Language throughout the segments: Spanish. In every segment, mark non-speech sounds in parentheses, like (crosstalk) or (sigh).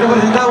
Tem apresentar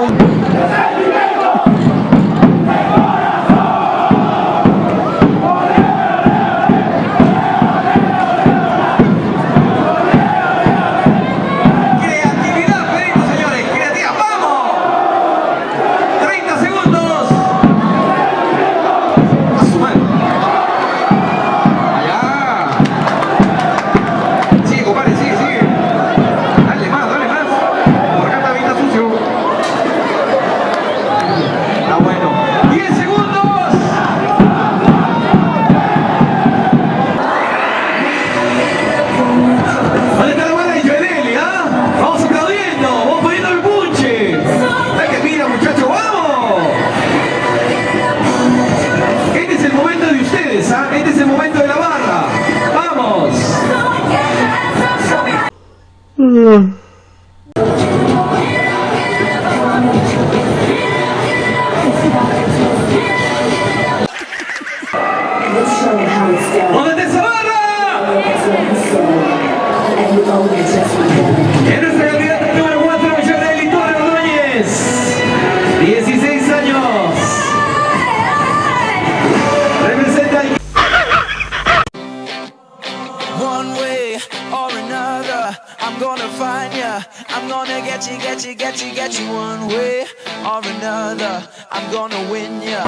Get you, get you, get you, get you one way or another. I'm gonna win ya.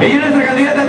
Y es la candidata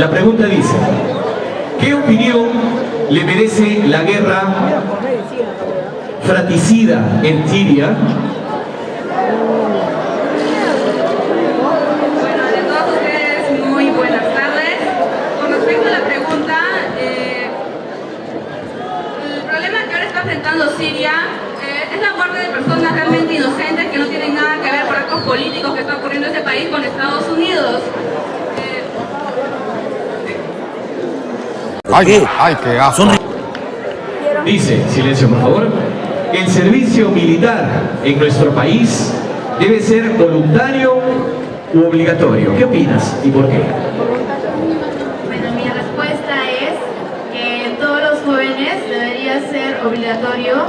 La pregunta dice, ¿qué opinión le merece la guerra fratricida en Siria Bueno, a todos ustedes muy buenas tardes. Con respecto a la pregunta, eh, el problema que ahora está enfrentando Siria eh, es la muerte de personas realmente inocentes que no tienen nada que ver con actos políticos que está ocurriendo en ese país con Estados Unidos. ay, qué? ay, qué asco. Dice, silencio por favor, el servicio militar en nuestro país debe ser voluntario u obligatorio. ¿Qué opinas y por qué? Bueno, mi respuesta es que todos los jóvenes debería ser obligatorio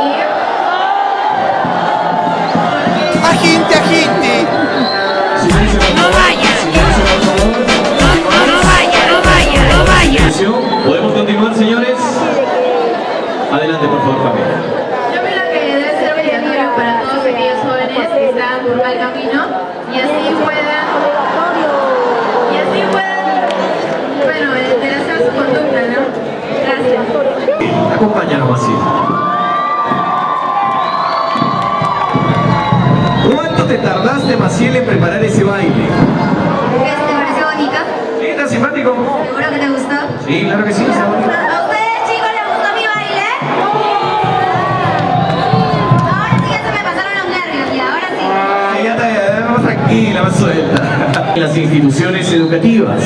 y... ¡Agente, agente! el camino y así puedan, y así puedan, bueno, enderezar su conducta, ¿no? Gracias. Acompáñanos así. ¿Cuánto te tardaste, Maciel, en preparar ese baile? ¿Te pareció bonita? Sí, está simpático. ¿Seguro que te gustó? Sí, claro que sí, está bonito. (laughs) Las instituciones educativas